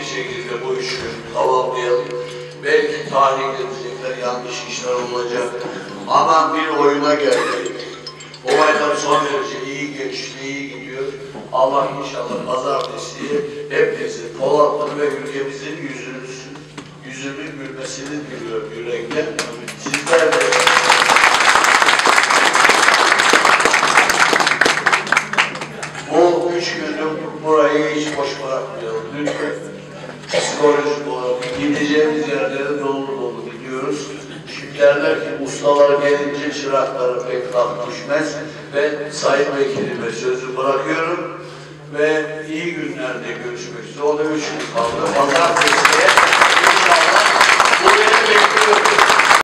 bir şekilde bu gün tamamlayalım. Belki tahrik edecekler, yanlış işler olacak. Ama bir oyuna geldik. Olaylar son derece iyi geçti, iyi gidiyor. Allah inşallah pazartesi hepimizin, Polatlı ve ülkemizin yüzünü, yüzünün gülmesini diliyorum yürekten. Sizler de bu üç günlük burayı hiç boş bırakmayalım. Lütfen psikolojik olarak gideceğimiz yerlere dolu dolu gidiyoruz. Şimdi derler ki ustalar gelince çırakları pek tat düşmez ve Sayın Vekilime sözü bırakıyorum ve iyi günlerde görüşmek üzere. O da üç gün kaldı. Pazartesiye